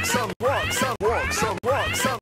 walk, some walk, some walk, some walk, some